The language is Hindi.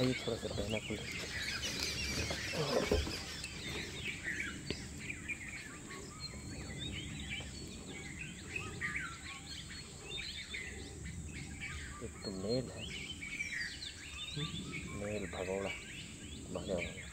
आइए थोड़ा सा पहना खुल एक तो मेल है मेल भगोड़ा भगा